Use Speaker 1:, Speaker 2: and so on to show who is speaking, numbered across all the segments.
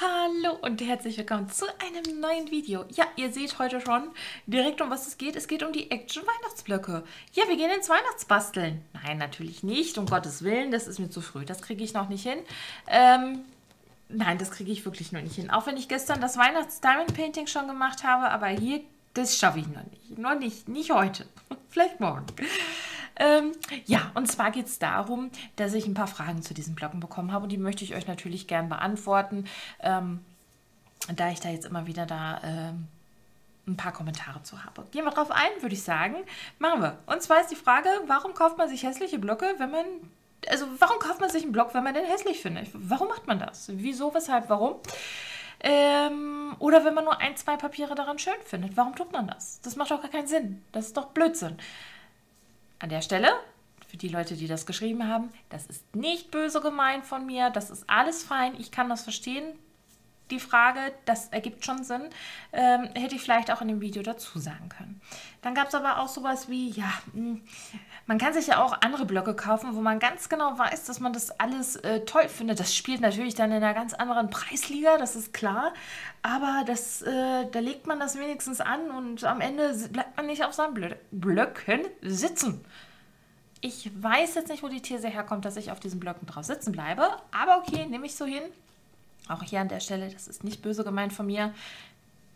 Speaker 1: Hallo und herzlich willkommen zu einem neuen Video. Ja, ihr seht heute schon direkt um was es geht. Es geht um die Action Weihnachtsblöcke. Ja, wir gehen ins Weihnachtsbasteln. Nein, natürlich nicht, um Gottes Willen, das ist mir zu früh. Das kriege ich noch nicht hin. Ähm, nein, das kriege ich wirklich noch nicht hin. Auch wenn ich gestern das Weihnachts-Diamond Painting schon gemacht habe, aber hier, das schaffe ich noch nicht. Noch nicht, nicht heute. Vielleicht morgen. Ähm, ja, und zwar geht es darum, dass ich ein paar Fragen zu diesen Blöcken bekommen habe und die möchte ich euch natürlich gern beantworten, ähm, da ich da jetzt immer wieder da ähm, ein paar Kommentare zu habe. Gehen wir drauf ein, würde ich sagen. Machen wir. Und zwar ist die Frage, warum kauft man sich hässliche Blöcke, wenn man also warum kauft man sich einen Block, wenn man den hässlich findet? Warum macht man das? Wieso, weshalb, warum? Ähm, oder wenn man nur ein, zwei Papiere daran schön findet, warum tut man das? Das macht doch gar keinen Sinn. Das ist doch Blödsinn. An der Stelle, für die Leute, die das geschrieben haben, das ist nicht böse gemeint von mir, das ist alles fein, ich kann das verstehen. Die Frage, das ergibt schon Sinn, ähm, hätte ich vielleicht auch in dem Video dazu sagen können. Dann gab es aber auch sowas wie, ja, hm, man kann sich ja auch andere Blöcke kaufen, wo man ganz genau weiß, dass man das alles äh, toll findet. Das spielt natürlich dann in einer ganz anderen Preisliga, das ist klar. Aber das, äh, da legt man das wenigstens an und am Ende bleibt man nicht auf seinen Blö Blöcken sitzen. Ich weiß jetzt nicht, wo die These herkommt, dass ich auf diesen Blöcken drauf sitzen bleibe. Aber okay, nehme ich so hin. Auch hier an der Stelle, das ist nicht böse gemeint von mir.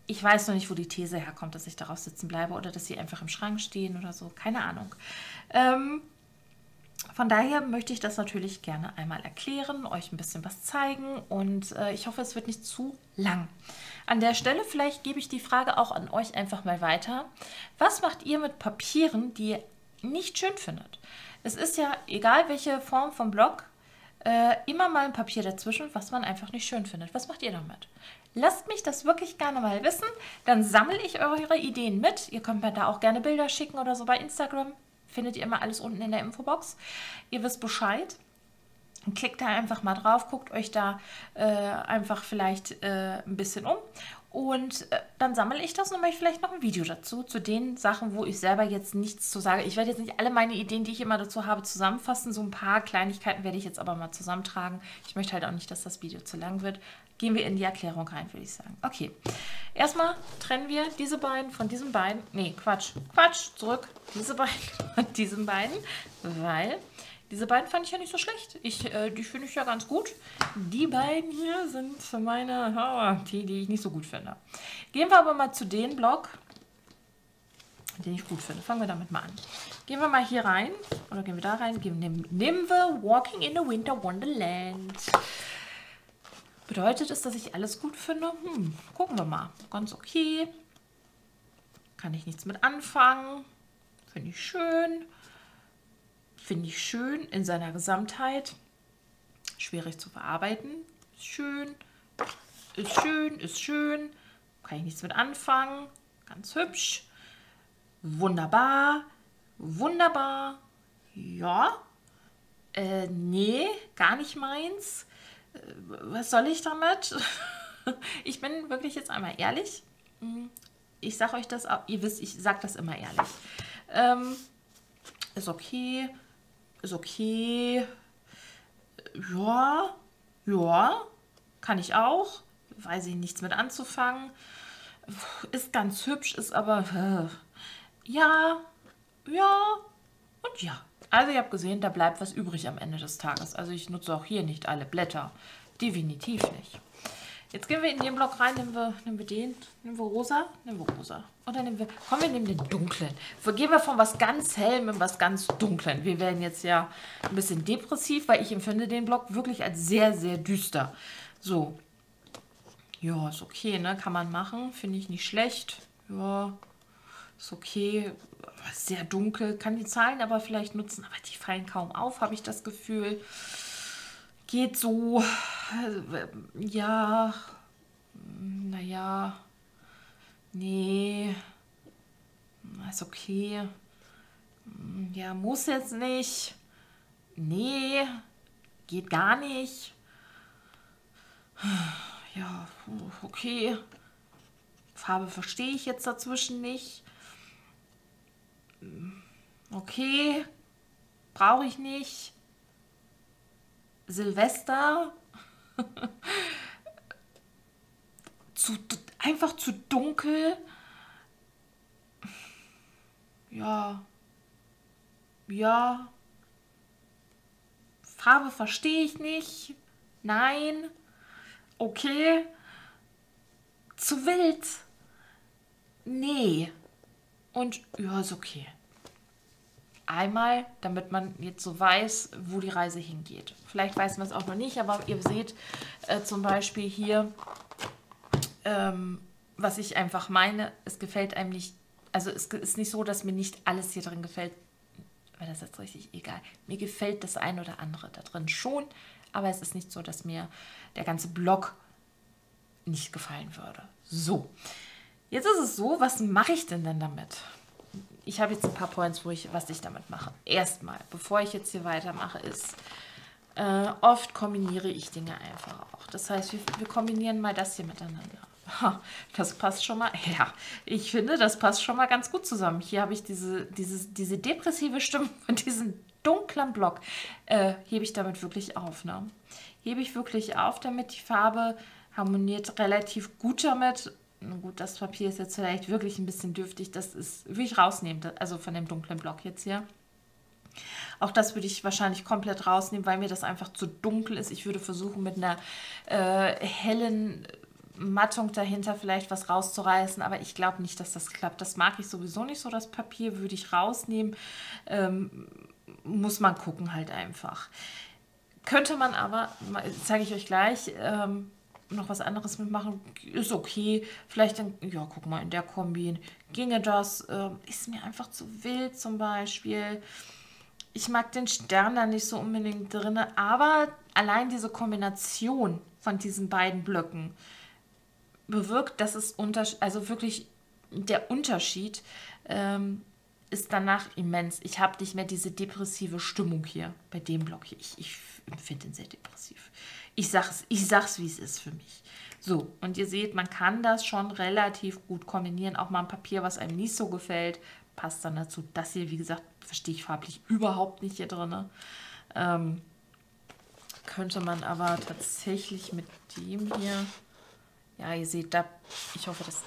Speaker 1: Ich weiß noch nicht, wo die These herkommt, dass ich darauf sitzen bleibe oder dass sie einfach im Schrank stehen oder so. Keine Ahnung. Ähm, von daher möchte ich das natürlich gerne einmal erklären, euch ein bisschen was zeigen und äh, ich hoffe, es wird nicht zu lang. An der Stelle vielleicht gebe ich die Frage auch an euch einfach mal weiter. Was macht ihr mit Papieren, die ihr nicht schön findet? Es ist ja, egal welche Form von Block, äh, immer mal ein Papier dazwischen, was man einfach nicht schön findet. Was macht ihr damit? Lasst mich das wirklich gerne mal wissen. Dann sammle ich eure Ideen mit. Ihr könnt mir da auch gerne Bilder schicken oder so bei Instagram. Findet ihr immer alles unten in der Infobox. Ihr wisst Bescheid. Klickt da einfach mal drauf, guckt euch da äh, einfach vielleicht äh, ein bisschen um und äh, dann sammle ich das und mache ich vielleicht noch ein Video dazu, zu den Sachen, wo ich selber jetzt nichts zu sage. Ich werde jetzt nicht alle meine Ideen, die ich immer dazu habe, zusammenfassen. So ein paar Kleinigkeiten werde ich jetzt aber mal zusammentragen. Ich möchte halt auch nicht, dass das Video zu lang wird. Gehen wir in die Erklärung rein, würde ich sagen. Okay, erstmal trennen wir diese beiden von diesen beiden. Nee, Quatsch, Quatsch, zurück. Diese beiden von diesen beiden, weil diese beiden fand ich ja nicht so schlecht. Ich, äh, die finde ich ja ganz gut. Die beiden hier sind meine, oh, die, die ich nicht so gut finde. Gehen wir aber mal zu dem Block, den ich gut finde. Fangen wir damit mal an. Gehen wir mal hier rein. Oder gehen wir da rein? Gehen, nehmen, nehmen wir Walking in the Winter Wonderland. Bedeutet es, dass ich alles gut finde? Hm, gucken wir mal. Ganz okay. Kann ich nichts mit anfangen. Finde ich schön. Finde ich schön in seiner Gesamtheit. Schwierig zu verarbeiten. Ist schön. Ist schön, ist schön. Kann ich nichts mit anfangen. Ganz hübsch. Wunderbar. Wunderbar. Ja. Äh, nee, gar nicht meins. Äh, was soll ich damit? ich bin wirklich jetzt einmal ehrlich. Hm, ich sage euch das, ihr wisst, ich sage das immer ehrlich. Ähm, ist okay ist okay. Ja, ja, kann ich auch. Weiß ich nichts mit anzufangen. Ist ganz hübsch, ist aber äh, ja, ja und ja. Also ihr habt gesehen, da bleibt was übrig am Ende des Tages. Also ich nutze auch hier nicht alle Blätter. Definitiv nicht. Jetzt gehen wir in den Block rein, nehmen wir, nehmen wir den, nehmen wir rosa, nehmen wir rosa. Oder nehmen wir, kommen wir nehmen den dunklen. Gehen wir von was ganz hellem in was ganz dunklen. Wir werden jetzt ja ein bisschen depressiv, weil ich empfinde den Block wirklich als sehr, sehr düster. So. Ja, ist okay, ne? Kann man machen. Finde ich nicht schlecht. Ja, ist okay. Sehr dunkel. Kann die Zahlen aber vielleicht nutzen, aber die fallen kaum auf, habe ich das Gefühl geht so, ja, naja, nee, ist okay. Ja, muss jetzt nicht. Nee, geht gar nicht. Ja, okay. Farbe verstehe ich jetzt dazwischen nicht. Okay, brauche ich nicht. Silvester. zu, einfach zu dunkel. Ja. Ja. Farbe verstehe ich nicht. Nein. Okay. Zu wild. Nee. Und ja, ist okay. Einmal, damit man jetzt so weiß, wo die Reise hingeht. Vielleicht weiß man es auch noch nicht, aber ihr seht äh, zum Beispiel hier, ähm, was ich einfach meine, es gefällt einem nicht, also es ist nicht so, dass mir nicht alles hier drin gefällt, weil das jetzt richtig egal. Mir gefällt das ein oder andere da drin schon, aber es ist nicht so, dass mir der ganze Block nicht gefallen würde. So, jetzt ist es so, was mache ich denn dann damit? Ich habe jetzt ein paar Points, wo ich, was ich damit mache. Erstmal, bevor ich jetzt hier weitermache, ist, äh, oft kombiniere ich Dinge einfach auch. Das heißt, wir, wir kombinieren mal das hier miteinander. Das passt schon mal. Ja, ich finde, das passt schon mal ganz gut zusammen. Hier habe ich diese, diese, diese depressive Stimme von diesem dunklen Block. Äh, hebe ich damit wirklich auf. Ne? Hebe ich wirklich auf, damit die Farbe harmoniert relativ gut damit. Gut, das Papier ist jetzt vielleicht wirklich ein bisschen dürftig. Das ist, will ich rausnehmen, also von dem dunklen Block jetzt hier. Auch das würde ich wahrscheinlich komplett rausnehmen, weil mir das einfach zu dunkel ist. Ich würde versuchen, mit einer äh, hellen Mattung dahinter vielleicht was rauszureißen, aber ich glaube nicht, dass das klappt. Das mag ich sowieso nicht so, das Papier würde ich rausnehmen. Ähm, muss man gucken halt einfach. Könnte man aber, zeige ich euch gleich, ähm, noch was anderes mitmachen, ist okay. Vielleicht, in, ja, guck mal, in der Kombi ginge das. Ähm, ist mir einfach zu wild zum Beispiel. Ich mag den Stern da nicht so unbedingt drin, aber allein diese Kombination von diesen beiden Blöcken bewirkt, dass es unter, also wirklich der Unterschied ähm, ist danach immens. Ich habe nicht mehr diese depressive Stimmung hier bei dem Block hier. Ich, ich empfinde ihn sehr depressiv. Ich sag's, ich sag's, wie es ist für mich. So, und ihr seht, man kann das schon relativ gut kombinieren. Auch mal ein Papier, was einem nicht so gefällt, passt dann dazu. Das hier, wie gesagt, verstehe ich farblich überhaupt nicht hier drin. Ähm, könnte man aber tatsächlich mit dem hier, ja, ihr seht da, ich hoffe, das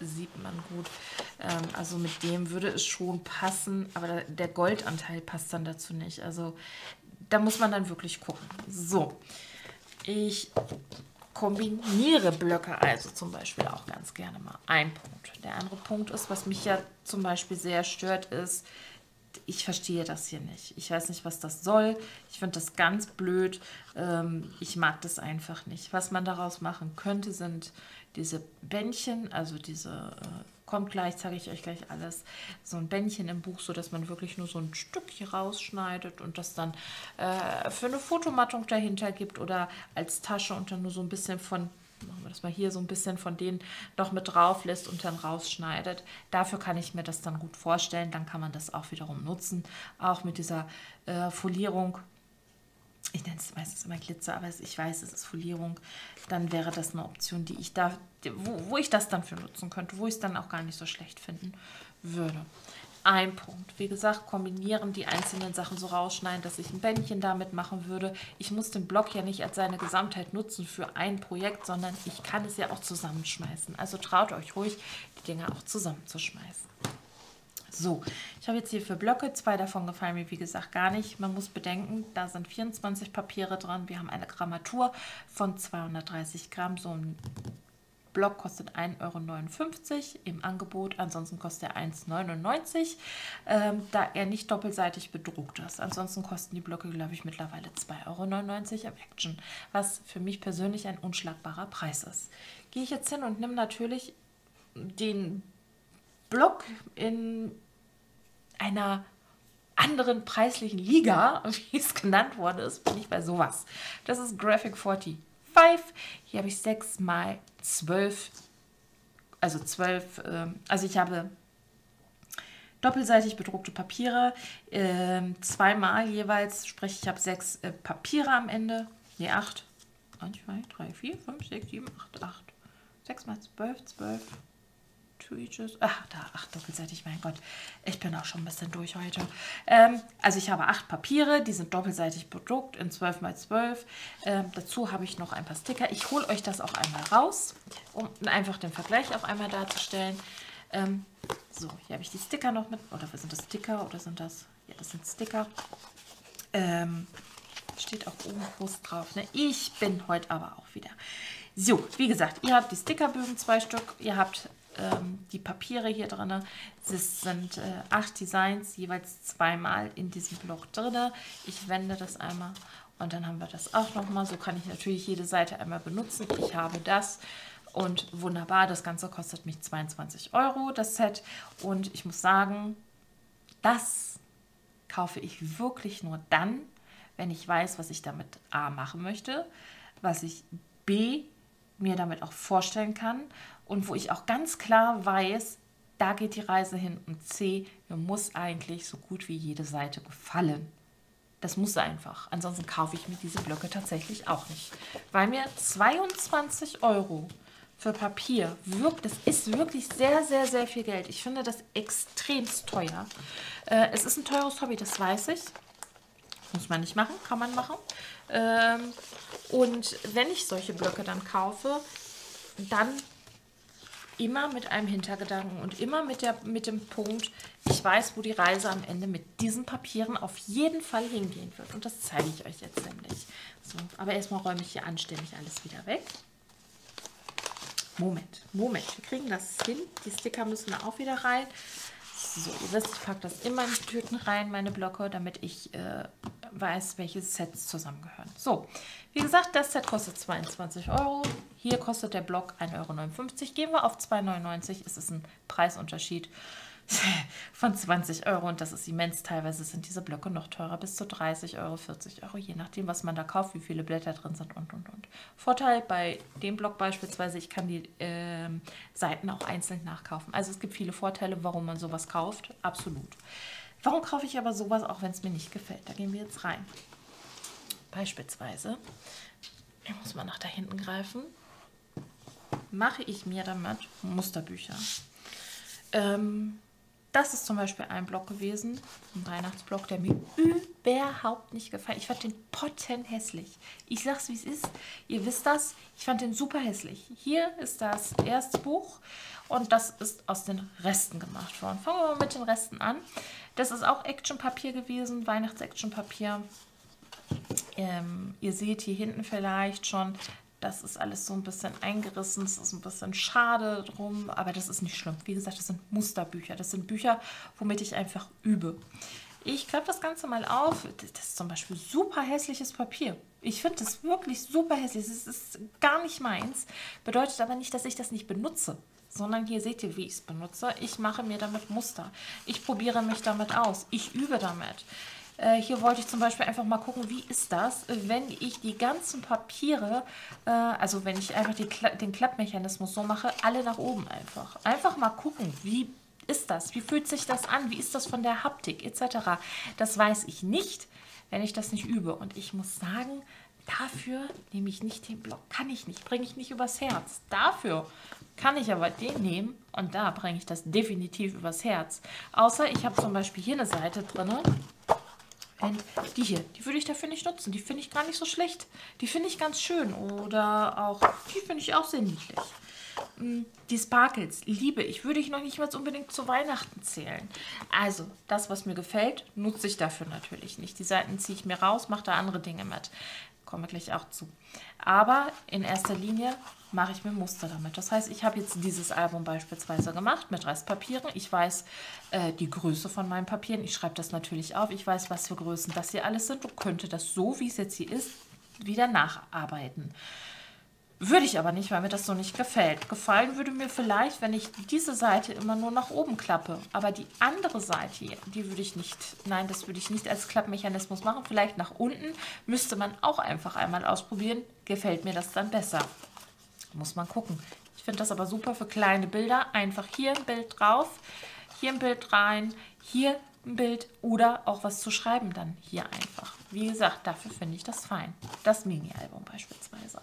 Speaker 1: sieht man gut. Ähm, also mit dem würde es schon passen, aber der Goldanteil passt dann dazu nicht. Also da muss man dann wirklich gucken. So, ich kombiniere Blöcke also zum Beispiel auch ganz gerne mal. Ein Punkt. Der andere Punkt ist, was mich ja zum Beispiel sehr stört, ist, ich verstehe das hier nicht. Ich weiß nicht, was das soll. Ich finde das ganz blöd. Ähm, ich mag das einfach nicht. Was man daraus machen könnte, sind diese Bändchen, also diese, äh, kommt gleich, zeige ich euch gleich alles, so ein Bändchen im Buch, so dass man wirklich nur so ein Stück hier rausschneidet und das dann äh, für eine Fotomattung dahinter gibt oder als Tasche und dann nur so ein bisschen von machen wir das mal hier so ein bisschen von denen noch mit drauf lässt und dann rausschneidet. Dafür kann ich mir das dann gut vorstellen. Dann kann man das auch wiederum nutzen. Auch mit dieser äh, Folierung ich nenne es meistens immer Glitzer, aber ich weiß, es ist Folierung, dann wäre das eine Option, die ich da, wo, wo ich das dann für nutzen könnte, wo ich es dann auch gar nicht so schlecht finden würde. Ein Punkt. Wie gesagt, kombinieren die einzelnen Sachen so rausschneiden, dass ich ein Bändchen damit machen würde. Ich muss den Block ja nicht als seine Gesamtheit nutzen für ein Projekt, sondern ich kann es ja auch zusammenschmeißen. Also traut euch ruhig, die Dinge auch zusammenzuschmeißen. So, ich habe jetzt hier für Blöcke, zwei davon gefallen mir wie gesagt gar nicht. Man muss bedenken, da sind 24 Papiere dran. Wir haben eine Grammatur von 230 Gramm. So ein Block kostet 1,59 Euro im Angebot, ansonsten kostet er 1,99 ähm, da er nicht doppelseitig bedruckt ist. Ansonsten kosten die Blöcke, glaube ich, mittlerweile 2,99 Euro im Action, was für mich persönlich ein unschlagbarer Preis ist. Gehe ich jetzt hin und nehme natürlich den Block in einer anderen preislichen Liga, wie es genannt worden ist, bin ich bei sowas. Das ist Graphic 45. Hier habe ich 6 mal 12, also 12, ähm, also ich habe doppelseitig bedruckte Papiere, äh, zweimal jeweils, sprich ich habe sechs äh, Papiere am Ende, ne 8, 1, 2, 3, 4, 5, 6, 7, 8, 8, 6 mal 12, 12, to ach, da, ach, doppelseitig, mein Gott, ich bin auch schon ein bisschen durch heute. Ähm, also ich habe acht Papiere, die sind doppelseitig bedruckt in 12 x 12. Ähm, dazu habe ich noch ein paar Sticker. Ich hole euch das auch einmal raus, um einfach den Vergleich auch einmal darzustellen. Ähm, so, hier habe ich die Sticker noch mit, oder sind das Sticker oder sind das, ja, das sind Sticker. Ähm, steht auch oben groß drauf. Ne? Ich bin heute aber auch wieder. So, wie gesagt, ihr habt die Stickerbögen, zwei Stück. Ihr habt ähm, die Papiere hier drin. Es sind äh, acht Designs, jeweils zweimal in diesem Block drin. Ich wende das einmal und dann haben wir das auch nochmal. So kann ich natürlich jede Seite einmal benutzen. Ich habe das. Und wunderbar, das Ganze kostet mich 22 Euro, das Set. Und ich muss sagen, das kaufe ich wirklich nur dann, wenn ich weiß, was ich damit A machen möchte, was ich B mir damit auch vorstellen kann und wo ich auch ganz klar weiß, da geht die Reise hin und C, mir muss eigentlich so gut wie jede Seite gefallen. Das muss einfach. Ansonsten kaufe ich mir diese Blöcke tatsächlich auch nicht. Weil mir 22 Euro für Papier wirkt, das ist wirklich sehr, sehr, sehr viel Geld. Ich finde das extremst teuer. Äh, es ist ein teures Hobby, das weiß ich. Muss man nicht machen, kann man machen. Ähm, und wenn ich solche Blöcke dann kaufe, dann immer mit einem Hintergedanken und immer mit, der, mit dem Punkt, ich weiß, wo die Reise am Ende mit diesen Papieren auf jeden Fall hingehen wird. Und das zeige ich euch jetzt nämlich. So, aber erstmal räume ich hier anständig alles wieder weg. Moment, Moment, wir kriegen das hin. Die Sticker müssen auch wieder rein. So, ihr wisst, ich packe das immer in Tüten rein, meine Blöcke, damit ich äh, weiß, welche Sets zusammengehören. So, wie gesagt, das Set kostet 22 Euro. Hier kostet der Block 1,59 Euro. Gehen wir auf 2,99 Euro. Es ist ein Preisunterschied von 20 Euro und das ist immens. Teilweise sind diese Blöcke noch teurer, bis zu 30 Euro, 40 Euro, je nachdem, was man da kauft, wie viele Blätter drin sind und und und. Vorteil bei dem Block beispielsweise, ich kann die äh, Seiten auch einzeln nachkaufen. Also es gibt viele Vorteile, warum man sowas kauft, absolut. Warum kaufe ich aber sowas, auch wenn es mir nicht gefällt? Da gehen wir jetzt rein. Beispielsweise, ich muss mal nach da hinten greifen, mache ich mir damit Musterbücher. Ähm, das ist zum Beispiel ein Block gewesen, ein Weihnachtsblock, der mir überhaupt nicht gefallen. Ich fand den potten hässlich. Ich sag's wie es ist. Ihr wisst das. Ich fand den super hässlich. Hier ist das erste Buch und das ist aus den Resten gemacht worden. Fangen wir mal mit den Resten an. Das ist auch Actionpapier gewesen, Weihnachts-Actionpapier. Ähm, ihr seht hier hinten vielleicht schon, das ist alles so ein bisschen eingerissen, es ist ein bisschen schade drum, aber das ist nicht schlimm. Wie gesagt, das sind Musterbücher. Das sind Bücher, womit ich einfach übe. Ich klappe das Ganze mal auf. Das ist zum Beispiel super hässliches Papier. Ich finde das wirklich super hässlich. Es ist gar nicht meins. Bedeutet aber nicht, dass ich das nicht benutze. Sondern hier seht ihr, wie ich es benutze. Ich mache mir damit Muster. Ich probiere mich damit aus. Ich übe damit. Äh, hier wollte ich zum Beispiel einfach mal gucken, wie ist das, wenn ich die ganzen Papiere, äh, also wenn ich einfach die, den Klappmechanismus so mache, alle nach oben einfach. Einfach mal gucken, wie ist das, wie fühlt sich das an, wie ist das von der Haptik etc. Das weiß ich nicht, wenn ich das nicht übe. Und ich muss sagen, dafür nehme ich nicht den Block, kann ich nicht, bringe ich nicht übers Herz. Dafür kann ich aber den nehmen und da bringe ich das definitiv übers Herz. Außer ich habe zum Beispiel hier eine Seite drin, und die hier, die würde ich dafür nicht nutzen. Die finde ich gar nicht so schlecht. Die finde ich ganz schön. Oder auch, die finde ich auch sehr niedlich. Mm, die Sparkles liebe ich. Würde ich noch nicht mal unbedingt zu Weihnachten zählen. Also, das, was mir gefällt, nutze ich dafür natürlich nicht. Die Seiten ziehe ich mir raus, mache da andere Dinge mit. Kommen wir gleich auch zu. Aber in erster Linie mache ich mir Muster damit. Das heißt, ich habe jetzt dieses Album beispielsweise gemacht mit Restpapieren. Ich weiß äh, die Größe von meinen Papieren. Ich schreibe das natürlich auf. Ich weiß, was für Größen das hier alles sind und könnte das so, wie es jetzt hier ist, wieder nacharbeiten. Würde ich aber nicht, weil mir das so nicht gefällt. Gefallen würde mir vielleicht, wenn ich diese Seite immer nur nach oben klappe. Aber die andere Seite die würde ich nicht, nein, das würde ich nicht als Klappmechanismus machen. Vielleicht nach unten müsste man auch einfach einmal ausprobieren. Gefällt mir das dann besser. Muss man gucken. Ich finde das aber super für kleine Bilder. Einfach hier ein Bild drauf, hier ein Bild rein, hier ein Bild oder auch was zu schreiben dann hier einfach. Wie gesagt, dafür finde ich das fein. Das Mini-Album beispielsweise.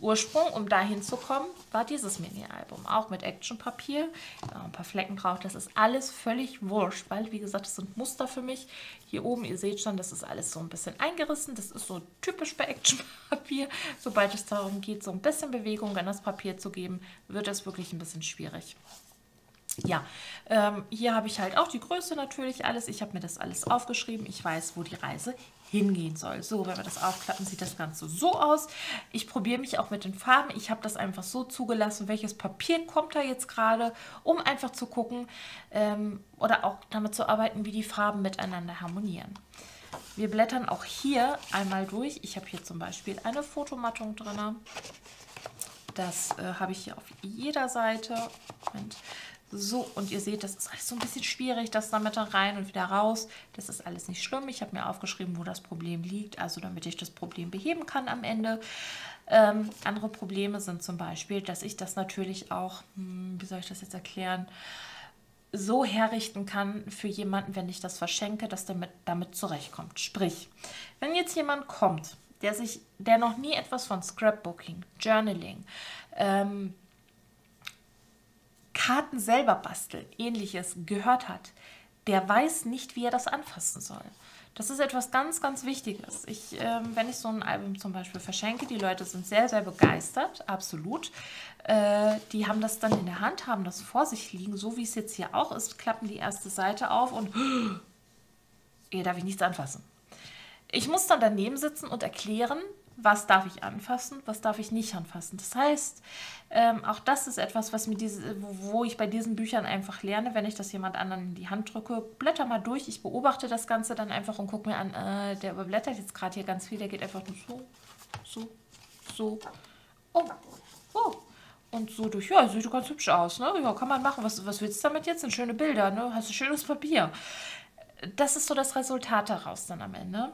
Speaker 1: Ursprung, um dahin zu kommen, war dieses Mini-Album. Auch mit Actionpapier, ein paar Flecken drauf. Das ist alles völlig wurscht, weil, wie gesagt, das sind Muster für mich. Hier oben, ihr seht schon, das ist alles so ein bisschen eingerissen. Das ist so typisch bei Actionpapier. Sobald es darum geht, so ein bisschen Bewegung in das Papier zu geben, wird es wirklich ein bisschen schwierig. Ja, ähm, hier habe ich halt auch die Größe natürlich alles. Ich habe mir das alles aufgeschrieben. Ich weiß, wo die Reise hingehen soll. So, wenn wir das aufklappen, sieht das Ganze so aus. Ich probiere mich auch mit den Farben. Ich habe das einfach so zugelassen, welches Papier kommt da jetzt gerade, um einfach zu gucken ähm, oder auch damit zu arbeiten, wie die Farben miteinander harmonieren. Wir blättern auch hier einmal durch. Ich habe hier zum Beispiel eine Fotomattung drin. Das äh, habe ich hier auf jeder Seite. Moment. So, und ihr seht, das ist alles so ein bisschen schwierig, das damit da rein und wieder raus. Das ist alles nicht schlimm. Ich habe mir aufgeschrieben, wo das Problem liegt, also damit ich das Problem beheben kann am Ende. Ähm, andere Probleme sind zum Beispiel, dass ich das natürlich auch, hm, wie soll ich das jetzt erklären, so herrichten kann für jemanden, wenn ich das verschenke, dass der mit, damit zurechtkommt. Sprich, wenn jetzt jemand kommt, der sich, der noch nie etwas von Scrapbooking, Journaling, ähm, Karten selber basteln, ähnliches gehört hat, der weiß nicht, wie er das anfassen soll. Das ist etwas ganz, ganz Wichtiges. Ich, ähm, wenn ich so ein Album zum Beispiel verschenke, die Leute sind sehr, sehr begeistert, absolut. Äh, die haben das dann in der Hand, haben das vor sich liegen, so wie es jetzt hier auch ist, klappen die erste Seite auf und hier darf ich nichts anfassen. Ich muss dann daneben sitzen und erklären, was darf ich anfassen, was darf ich nicht anfassen. Das heißt, ähm, auch das ist etwas, was mir diese, wo, wo, ich bei diesen Büchern einfach lerne, wenn ich das jemand anderen in die Hand drücke, blätter mal durch, ich beobachte das Ganze dann einfach und gucke mir an, äh, der überblättert jetzt gerade hier ganz viel, der geht einfach nur so, so, so, oh, oh, und so durch. Ja, sieht ganz hübsch aus, ne? Ja, kann man machen. Was, was willst du damit jetzt? Sind schöne Bilder, ne? Hast du schönes Papier. Das ist so das Resultat daraus dann am Ende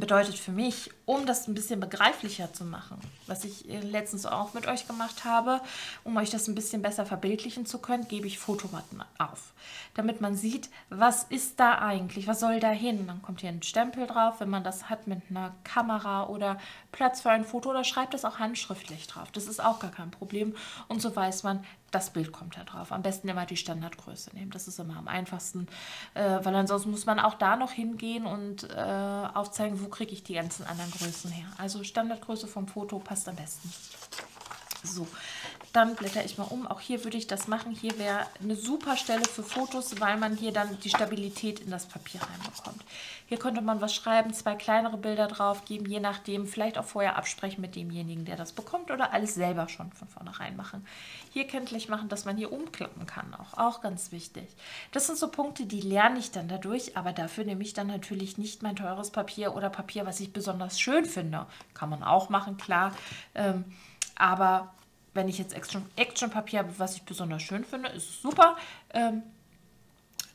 Speaker 1: bedeutet für mich, um das ein bisschen begreiflicher zu machen, was ich letztens auch mit euch gemacht habe, um euch das ein bisschen besser verbildlichen zu können, gebe ich Fotomatten auf, damit man sieht, was ist da eigentlich, was soll da hin. Dann kommt hier ein Stempel drauf, wenn man das hat mit einer Kamera oder Platz für ein Foto oder schreibt es auch handschriftlich drauf. Das ist auch gar kein Problem und so weiß man, das Bild kommt da drauf. Am besten immer die Standardgröße nehmen. Das ist immer am einfachsten, äh, weil ansonsten muss man auch da noch hingehen und äh, aufzeigen, wo kriege ich die ganzen anderen Größen her. Also Standardgröße vom Foto passt am besten. So, dann blätter ich mal um. Auch hier würde ich das machen. Hier wäre eine super Stelle für Fotos, weil man hier dann die Stabilität in das Papier reinbekommt. Hier könnte man was schreiben, zwei kleinere Bilder drauf geben, je nachdem. Vielleicht auch vorher absprechen mit demjenigen, der das bekommt oder alles selber schon von vornherein machen. Hier kenntlich machen, dass man hier umklappen kann, auch, auch ganz wichtig. Das sind so Punkte, die lerne ich dann dadurch, aber dafür nehme ich dann natürlich nicht mein teures Papier oder Papier, was ich besonders schön finde. Kann man auch machen, klar. Ähm, aber wenn ich jetzt Action-Papier habe, was ich besonders schön finde, ist super. Ähm,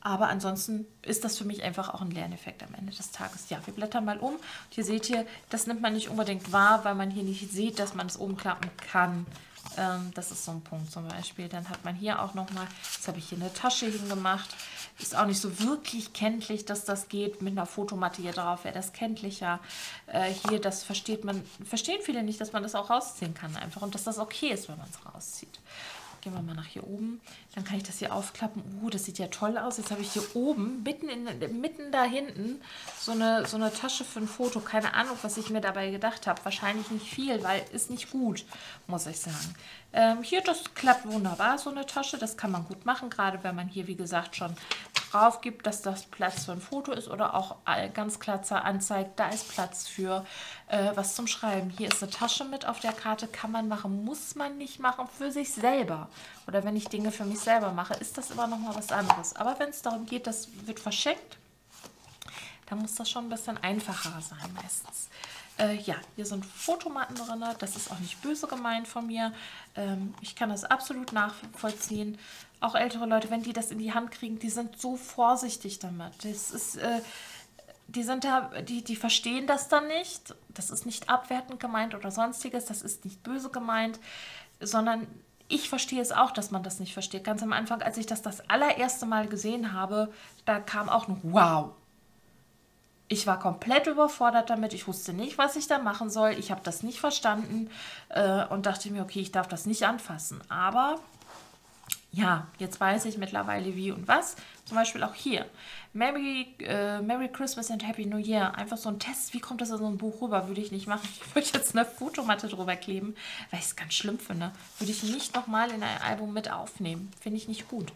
Speaker 1: aber ansonsten ist das für mich einfach auch ein Lerneffekt am Ende des Tages. Ja, wir blättern mal um. Und hier seht ihr, das nimmt man nicht unbedingt wahr, weil man hier nicht sieht, dass man es umklappen kann. Ähm, das ist so ein Punkt zum Beispiel. Dann hat man hier auch nochmal, jetzt habe ich hier eine Tasche hingemacht. Ist auch nicht so wirklich kenntlich, dass das geht. Mit einer Fotomatte hier drauf wäre das kenntlicher. Äh, hier, das versteht man, verstehen viele nicht, dass man das auch rausziehen kann einfach und dass das okay ist, wenn man es rauszieht. Gehen wir mal nach hier oben. Dann kann ich das hier aufklappen. Uh, das sieht ja toll aus. Jetzt habe ich hier oben, mitten, in, mitten da hinten, so eine, so eine Tasche für ein Foto. Keine Ahnung, was ich mir dabei gedacht habe. Wahrscheinlich nicht viel, weil ist nicht gut, muss ich sagen. Ähm, hier, das klappt wunderbar, so eine Tasche. Das kann man gut machen, gerade wenn man hier, wie gesagt, schon drauf gibt, dass das Platz für ein Foto ist oder auch ganz klar anzeigt, da ist Platz für äh, was zum Schreiben. Hier ist eine Tasche mit auf der Karte, kann man machen, muss man nicht machen für sich selber. Oder wenn ich Dinge für mich selber mache, ist das immer noch mal was anderes. Aber wenn es darum geht, das wird verschenkt, dann muss das schon ein bisschen einfacher sein meistens. Äh, ja, hier sind Fotomatten drin. Das ist auch nicht böse gemeint von mir. Ähm, ich kann das absolut nachvollziehen. Auch ältere Leute, wenn die das in die Hand kriegen, die sind so vorsichtig damit. Das ist... Äh, die sind da, die, die verstehen das dann nicht. Das ist nicht abwertend gemeint oder sonstiges, das ist nicht böse gemeint, sondern ich verstehe es auch, dass man das nicht versteht. Ganz am Anfang, als ich das das allererste Mal gesehen habe, da kam auch noch Wow. Ich war komplett überfordert damit. Ich wusste nicht, was ich da machen soll. Ich habe das nicht verstanden äh, und dachte mir, okay, ich darf das nicht anfassen. Aber ja, jetzt weiß ich mittlerweile wie und was. Zum Beispiel auch hier. Merry, äh, Merry Christmas and Happy New Year. Einfach so ein Test. Wie kommt das in so ein Buch rüber? Würde ich nicht machen. Ich würde jetzt eine Fotomatte drüber kleben, weil ich es ganz schlimm finde. Würde ich nicht nochmal in ein Album mit aufnehmen. Finde ich nicht gut.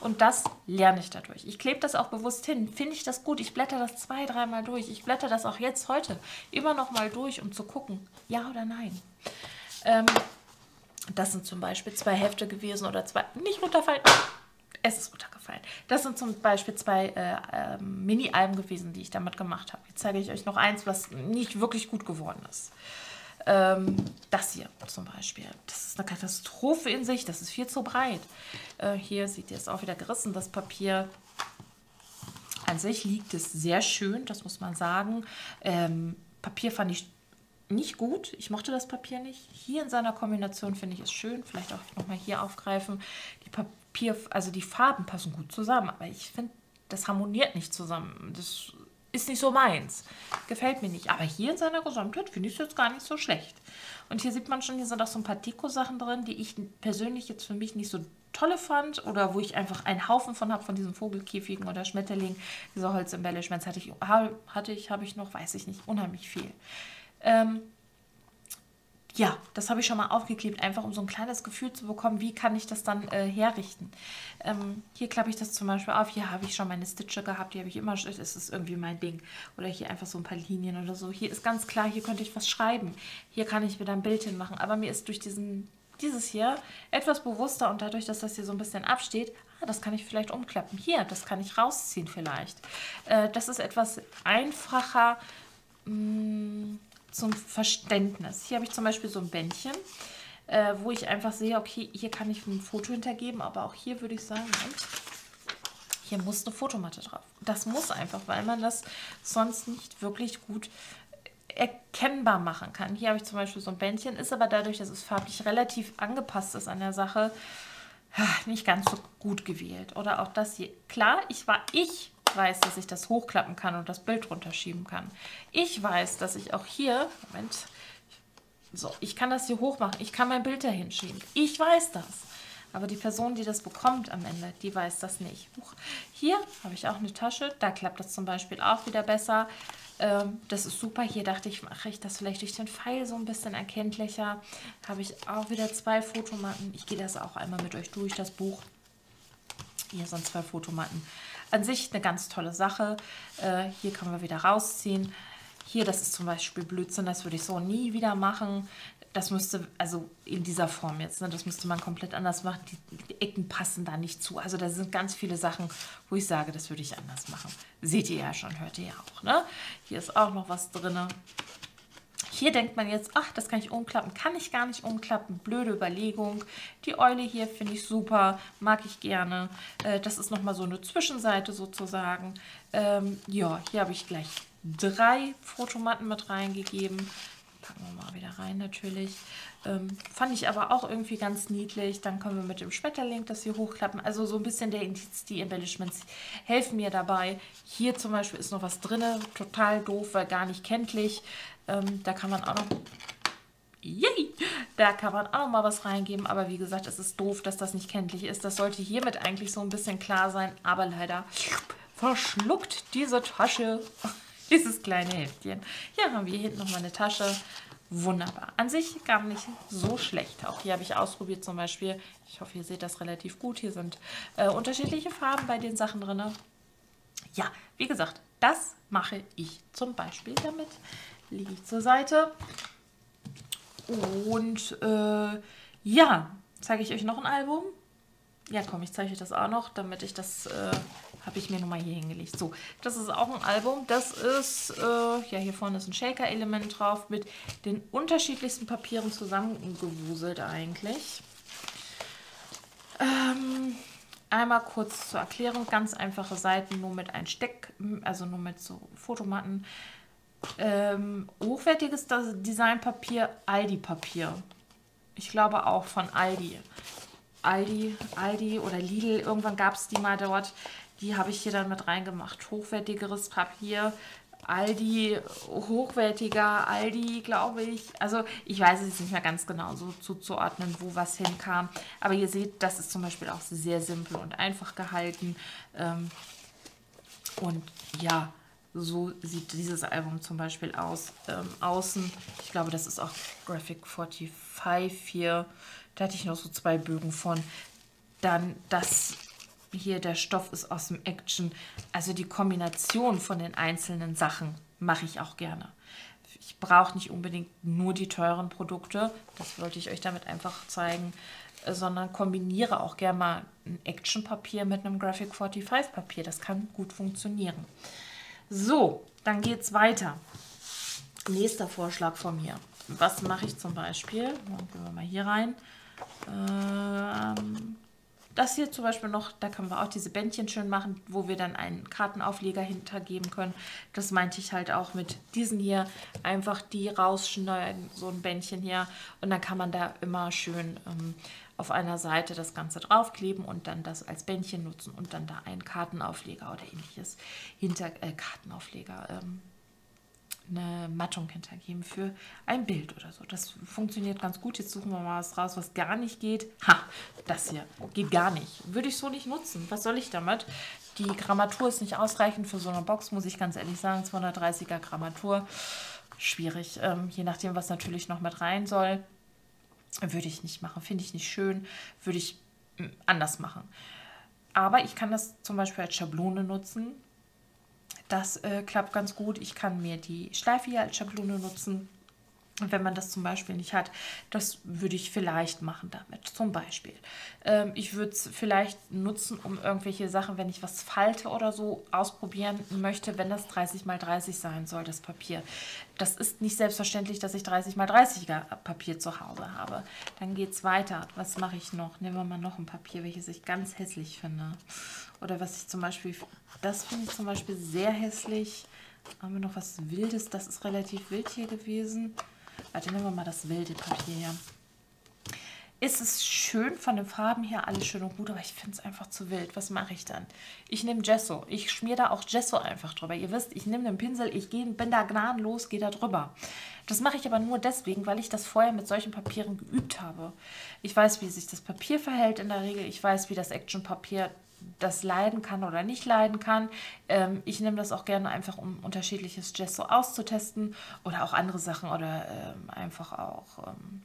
Speaker 1: Und das lerne ich dadurch. Ich klebe das auch bewusst hin. Finde ich das gut? Ich blätter das zwei, dreimal durch. Ich blätter das auch jetzt heute immer nochmal durch, um zu gucken, ja oder nein. Ähm, das sind zum Beispiel zwei Hefte gewesen oder zwei, nicht runterfallen, es ist runtergefallen. Das sind zum Beispiel zwei äh, äh, Mini-Alben gewesen, die ich damit gemacht habe. Jetzt zeige ich euch noch eins, was nicht wirklich gut geworden ist. Ähm, das hier zum Beispiel. Das ist eine Katastrophe in sich, das ist viel zu breit. Äh, hier seht ihr es auch wieder gerissen, das Papier. An sich liegt es sehr schön, das muss man sagen. Ähm, Papier fand ich nicht gut. Ich mochte das Papier nicht. Hier in seiner Kombination finde ich es schön. Vielleicht auch nochmal hier aufgreifen. Die Papier, also die Farben passen gut zusammen, aber ich finde, das harmoniert nicht zusammen. Das ist nicht so meins. Gefällt mir nicht. Aber hier in seiner Gesamtheit finde ich es jetzt gar nicht so schlecht. Und hier sieht man schon, hier sind auch so ein paar Deko-Sachen drin, die ich persönlich jetzt für mich nicht so tolle fand oder wo ich einfach einen Haufen von habe, von diesen Vogelkäfigen oder Schmetterlingen. Diese Holzembellishments hatte ich, hatte ich, habe ich noch, weiß ich nicht, unheimlich viel. Ähm, ja, das habe ich schon mal aufgeklebt, einfach um so ein kleines Gefühl zu bekommen, wie kann ich das dann äh, herrichten. Ähm, hier klappe ich das zum Beispiel auf. Hier habe ich schon meine Stitche gehabt, die habe ich immer, das ist irgendwie mein Ding. Oder hier einfach so ein paar Linien oder so. Hier ist ganz klar, hier könnte ich was schreiben. Hier kann ich wieder ein Bild hinmachen. Aber mir ist durch diesen, dieses hier etwas bewusster und dadurch, dass das hier so ein bisschen absteht, ah, das kann ich vielleicht umklappen. Hier, das kann ich rausziehen vielleicht. Äh, das ist etwas einfacher. Mh, mm, zum Verständnis. Hier habe ich zum Beispiel so ein Bändchen, äh, wo ich einfach sehe, okay, hier kann ich ein Foto hintergeben, aber auch hier würde ich sagen, hier muss eine Fotomatte drauf. Das muss einfach, weil man das sonst nicht wirklich gut erkennbar machen kann. Hier habe ich zum Beispiel so ein Bändchen, ist aber dadurch, dass es farblich relativ angepasst ist an der Sache, nicht ganz so gut gewählt. Oder auch das hier. Klar, ich war ich weiß, dass ich das hochklappen kann und das Bild runterschieben kann. Ich weiß, dass ich auch hier, Moment, so, ich kann das hier hoch machen, ich kann mein Bild dahin schieben. Ich weiß das. Aber die Person, die das bekommt am Ende, die weiß das nicht. Hier habe ich auch eine Tasche, da klappt das zum Beispiel auch wieder besser. Ähm, das ist super. Hier dachte ich, mache ich das vielleicht durch den Pfeil so ein bisschen erkenntlicher. Habe ich auch wieder zwei Fotomatten. Ich gehe das auch einmal mit euch durch, das Buch. Hier sind zwei Fotomatten an sich eine ganz tolle Sache. Äh, hier können wir wieder rausziehen. Hier, das ist zum Beispiel Blödsinn, das würde ich so nie wieder machen. Das müsste, also in dieser Form jetzt, ne, das müsste man komplett anders machen. Die, die, Ecken passen da nicht zu. Also da sind ganz viele Sachen, wo ich sage, das würde ich anders machen. Seht ihr ja schon, hört ihr ja auch. Ne? Hier ist auch noch was drin. Hier denkt man jetzt, ach, das kann ich umklappen. Kann ich gar nicht umklappen. Blöde Überlegung. Die Eule hier finde ich super, mag ich gerne. Äh, das ist nochmal so eine Zwischenseite sozusagen. Ähm, ja, hier habe ich gleich drei Fotomatten mit reingegeben. Packen wir mal wieder rein natürlich. Ähm, fand ich aber auch irgendwie ganz niedlich. Dann können wir mit dem Schmetterling das hier hochklappen. Also so ein bisschen der Indiz, die Embellishments helfen mir dabei. Hier zum Beispiel ist noch was drin. Total doof, weil gar nicht kenntlich. Ähm, da kann man auch noch... Yay! Da kann man auch noch mal was reingeben, aber wie gesagt, es ist doof, dass das nicht kenntlich ist. Das sollte hiermit eigentlich so ein bisschen klar sein, aber leider verschluckt diese Tasche dieses kleine Heftchen. Hier haben wir hinten noch mal eine Tasche. Wunderbar. An sich gar nicht so schlecht. Auch hier habe ich ausprobiert zum Beispiel. Ich hoffe, ihr seht das relativ gut. Hier sind äh, unterschiedliche Farben bei den Sachen drin. Ja, wie gesagt, das mache ich zum Beispiel damit lege ich zur Seite. Und äh, ja, zeige ich euch noch ein Album. Ja, komm, ich zeige euch das auch noch, damit ich das, äh, habe ich mir nochmal hier hingelegt. So, das ist auch ein Album. Das ist, äh, ja, hier vorne ist ein Shaker-Element drauf mit den unterschiedlichsten Papieren zusammengewuselt eigentlich. Ähm, einmal kurz zur Erklärung, ganz einfache Seiten, nur mit ein Steck, also nur mit so Fotomatten ähm, hochwertiges Designpapier, Aldi-Papier. Ich glaube auch von Aldi. Aldi, Aldi oder Lidl, irgendwann gab es die mal dort. Die habe ich hier dann mit reingemacht. Hochwertigeres Papier, Aldi hochwertiger, Aldi, glaube ich. Also ich weiß es nicht mehr ganz genau so zuzuordnen, wo was hinkam. Aber ihr seht, das ist zum Beispiel auch sehr simpel und einfach gehalten. Ähm, und ja, so sieht dieses Album zum Beispiel aus. Ähm, außen, ich glaube, das ist auch Graphic 45 hier. Da hatte ich noch so zwei Bögen von. Dann das hier, der Stoff ist aus dem Action. Also die Kombination von den einzelnen Sachen mache ich auch gerne. Ich brauche nicht unbedingt nur die teuren Produkte, das wollte ich euch damit einfach zeigen, sondern kombiniere auch gerne mal ein Action-Papier mit einem Graphic 45 Papier. Das kann gut funktionieren. So, dann geht es weiter. Nächster Vorschlag von mir. Was mache ich zum Beispiel? Gehen wir mal hier rein. Ähm, das hier zum Beispiel noch, da können wir auch diese Bändchen schön machen, wo wir dann einen Kartenaufleger hintergeben können. Das meinte ich halt auch mit diesen hier. Einfach die rausschneiden, so ein Bändchen hier. Und dann kann man da immer schön ähm, auf einer Seite das Ganze draufkleben und dann das als Bändchen nutzen und dann da einen Kartenaufleger oder ähnliches hinter, äh, Kartenaufleger, ähm, eine Mattung hintergeben für ein Bild oder so. Das funktioniert ganz gut. Jetzt suchen wir mal was raus, was gar nicht geht. Ha, das hier geht gar nicht. Würde ich so nicht nutzen. Was soll ich damit? Die Grammatur ist nicht ausreichend für so eine Box, muss ich ganz ehrlich sagen. 230er Grammatur. Schwierig. Ähm, je nachdem, was natürlich noch mit rein soll. Würde ich nicht machen. Finde ich nicht schön. Würde ich hm, anders machen. Aber ich kann das zum Beispiel als Schablone nutzen das äh, klappt ganz gut. Ich kann mir die Schleife hier als Schablone nutzen. Und wenn man das zum Beispiel nicht hat, das würde ich vielleicht machen damit. Zum Beispiel. Ähm, ich würde es vielleicht nutzen, um irgendwelche Sachen, wenn ich was falte oder so, ausprobieren möchte, wenn das 30 mal 30 sein soll, das Papier. Das ist nicht selbstverständlich, dass ich 30 mal 30er Papier zu Hause habe. Dann geht es weiter. Was mache ich noch? Nehmen wir mal noch ein Papier, welches ich ganz hässlich finde. Oder was ich zum Beispiel, das finde ich zum Beispiel sehr hässlich. Haben wir noch was Wildes? Das ist relativ wild hier gewesen. Warte, nehmen wir mal das wilde Papier her. Ist es schön von den Farben her, alles schön und gut, aber ich finde es einfach zu wild. Was mache ich dann? Ich nehme Gesso. Ich schmiere da auch Gesso einfach drüber. Ihr wisst, ich nehme den Pinsel, ich geh, bin da gnadenlos, gehe da drüber. Das mache ich aber nur deswegen, weil ich das vorher mit solchen Papieren geübt habe. Ich weiß, wie sich das Papier verhält in der Regel. Ich weiß, wie das Action-Papier das leiden kann oder nicht leiden kann. Ähm, ich nehme das auch gerne einfach, um unterschiedliches Gesso auszutesten oder auch andere Sachen oder ähm, einfach auch, ähm,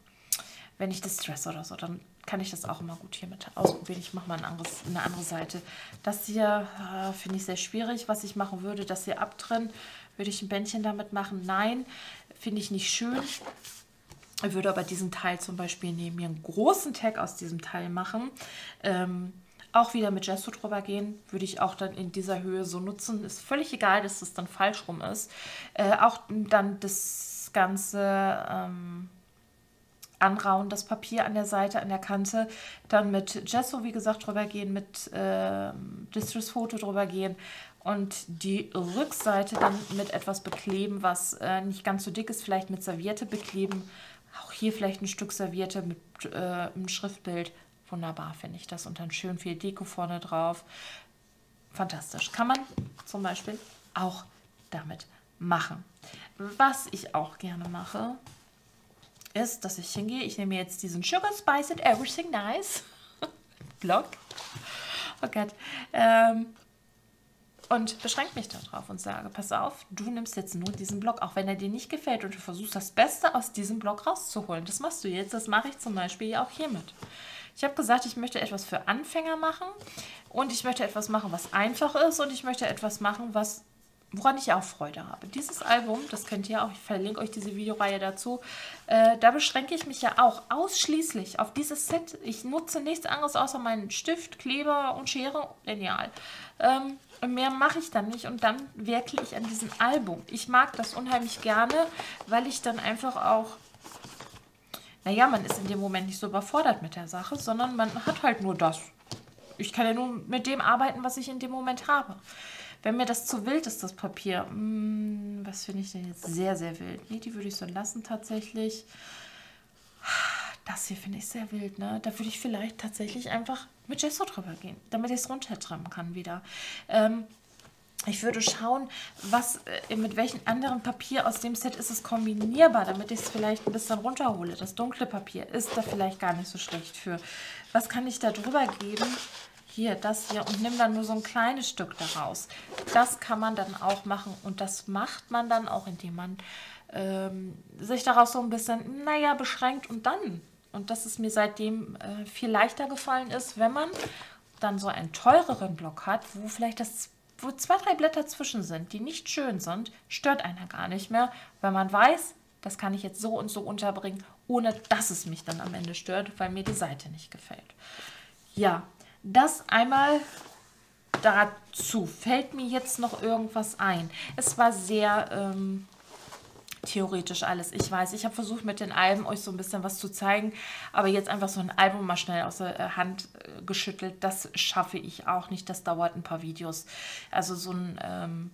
Speaker 1: wenn ich das stress oder so, dann kann ich das auch immer gut hier mit ausprobieren. Ich mache mal ein anderes, eine andere Seite. Das hier äh, finde ich sehr schwierig. Was ich machen würde, das hier abtrennen, würde ich ein Bändchen damit machen? Nein, finde ich nicht schön. Ich würde aber diesen Teil zum Beispiel nehmen, mir einen großen Tag aus diesem Teil machen. Ähm, auch wieder mit Gesso drüber gehen, würde ich auch dann in dieser Höhe so nutzen. Ist völlig egal, dass das dann falsch rum ist. Äh, auch dann das Ganze ähm, anrauen, das Papier an der Seite, an der Kante. Dann mit Gesso, wie gesagt, drüber gehen, mit äh, Distress Foto drüber gehen und die Rückseite dann mit etwas bekleben, was äh, nicht ganz so dick ist, vielleicht mit Serviette bekleben. Auch hier vielleicht ein Stück Serviette mit äh, einem Schriftbild Wunderbar finde ich das. Und dann schön viel Deko vorne drauf. Fantastisch. Kann man zum Beispiel auch damit machen. Was ich auch gerne mache, ist, dass ich hingehe. Ich nehme jetzt diesen Sugar Spice and Everything Nice Block. Oh Gott. Ähm, und beschränke mich darauf und sage, pass auf, du nimmst jetzt nur diesen Block, auch wenn er dir nicht gefällt und du versuchst das Beste aus diesem Block rauszuholen. Das machst du jetzt, das mache ich zum Beispiel auch hiermit. Ich habe gesagt, ich möchte etwas für Anfänger machen und ich möchte etwas machen, was einfach ist und ich möchte etwas machen, was woran ich auch Freude habe. Dieses Album, das könnt ihr auch, ich verlinke euch diese Videoreihe dazu, äh, da beschränke ich mich ja auch ausschließlich auf dieses Set. Ich nutze nichts anderes außer meinen Stift, Kleber und Schere, genial. Ähm, und mehr mache ich dann nicht und dann werkle ich an diesem Album. Ich mag das unheimlich gerne, weil ich dann einfach auch naja, man ist in dem Moment nicht so überfordert mit der Sache, sondern man hat halt nur das. Ich kann ja nur mit dem arbeiten, was ich in dem Moment habe. Wenn mir das zu wild ist, das Papier, hm, was finde ich denn jetzt sehr, sehr wild? Nee, die würde ich so lassen tatsächlich. Das hier finde ich sehr wild, ne? Da würde ich vielleicht tatsächlich einfach mit Gesso drüber gehen, damit ich es runtertrimmen kann wieder. Ähm, ich würde schauen, was äh, mit welchem anderen Papier aus dem Set ist es kombinierbar, damit ich es vielleicht ein bisschen runterhole. Das dunkle Papier ist da vielleicht gar nicht so schlecht für. Was kann ich da drüber geben? Hier, das hier und nimm dann nur so ein kleines Stück daraus. Das kann man dann auch machen und das macht man dann auch, indem man ähm, sich daraus so ein bisschen, naja, beschränkt und dann, und das ist mir seitdem äh, viel leichter gefallen ist, wenn man dann so einen teureren Block hat, wo vielleicht das wo zwei, drei Blätter zwischen sind, die nicht schön sind, stört einer gar nicht mehr, weil man weiß, das kann ich jetzt so und so unterbringen, ohne dass es mich dann am Ende stört, weil mir die Seite nicht gefällt. Ja, das einmal dazu. Fällt mir jetzt noch irgendwas ein? Es war sehr... Ähm, theoretisch alles. Ich weiß, ich habe versucht mit den Alben euch so ein bisschen was zu zeigen, aber jetzt einfach so ein Album mal schnell aus der äh, Hand äh, geschüttelt, das schaffe ich auch nicht. Das dauert ein paar Videos. Also so ein... Ähm,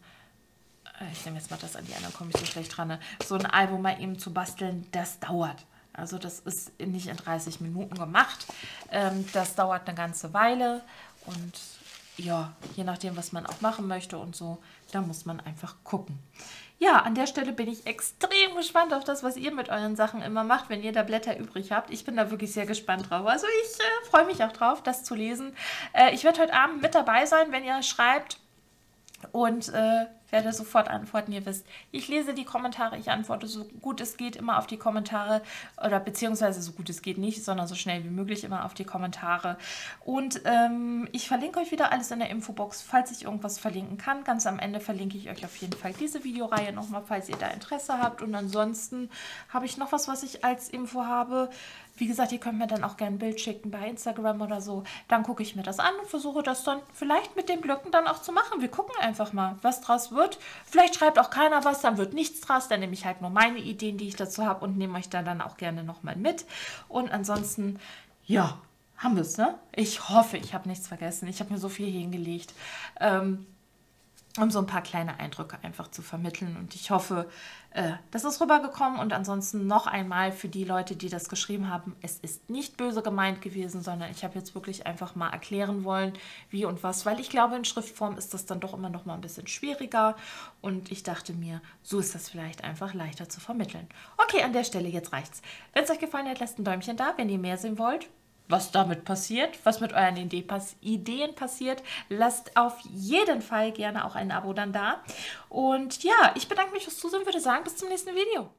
Speaker 1: äh, ich nehme jetzt mal das an, die anderen komme ich so schlecht dran. Ne? So ein Album mal eben zu basteln, das dauert. Also das ist nicht in 30 Minuten gemacht. Ähm, das dauert eine ganze Weile und ja, je nachdem, was man auch machen möchte und so, da muss man einfach gucken. Ja, an der Stelle bin ich extrem gespannt auf das, was ihr mit euren Sachen immer macht, wenn ihr da Blätter übrig habt. Ich bin da wirklich sehr gespannt drauf. Also ich äh, freue mich auch drauf, das zu lesen. Äh, ich werde heute Abend mit dabei sein, wenn ihr schreibt. Und äh, werde sofort antworten. Ihr wisst, ich lese die Kommentare, ich antworte so gut es geht immer auf die Kommentare oder beziehungsweise so gut es geht nicht, sondern so schnell wie möglich immer auf die Kommentare. Und ähm, ich verlinke euch wieder alles in der Infobox, falls ich irgendwas verlinken kann. Ganz am Ende verlinke ich euch auf jeden Fall diese Videoreihe nochmal, falls ihr da Interesse habt. Und ansonsten habe ich noch was, was ich als Info habe. Wie gesagt, ihr könnt mir dann auch gerne ein Bild schicken bei Instagram oder so. Dann gucke ich mir das an und versuche das dann vielleicht mit den Blöcken dann auch zu machen. Wir gucken einfach mal, was draus wird. Vielleicht schreibt auch keiner was, dann wird nichts draus. Dann nehme ich halt nur meine Ideen, die ich dazu habe und nehme euch da dann auch gerne nochmal mit. Und ansonsten, ja, haben wir es, ne? Ich hoffe, ich habe nichts vergessen. Ich habe mir so viel hingelegt. Ähm, um so ein paar kleine Eindrücke einfach zu vermitteln. Und ich hoffe, äh, das ist rübergekommen. Und ansonsten noch einmal für die Leute, die das geschrieben haben, es ist nicht böse gemeint gewesen, sondern ich habe jetzt wirklich einfach mal erklären wollen, wie und was, weil ich glaube, in Schriftform ist das dann doch immer noch mal ein bisschen schwieriger. Und ich dachte mir, so ist das vielleicht einfach leichter zu vermitteln. Okay, an der Stelle jetzt reicht's. Wenn es euch gefallen hat, lasst ein Däumchen da. Wenn ihr mehr sehen wollt, was damit passiert, was mit euren Ideen passiert. Lasst auf jeden Fall gerne auch ein Abo dann da. Und ja, ich bedanke mich fürs Zusehen und würde sagen, bis zum nächsten Video.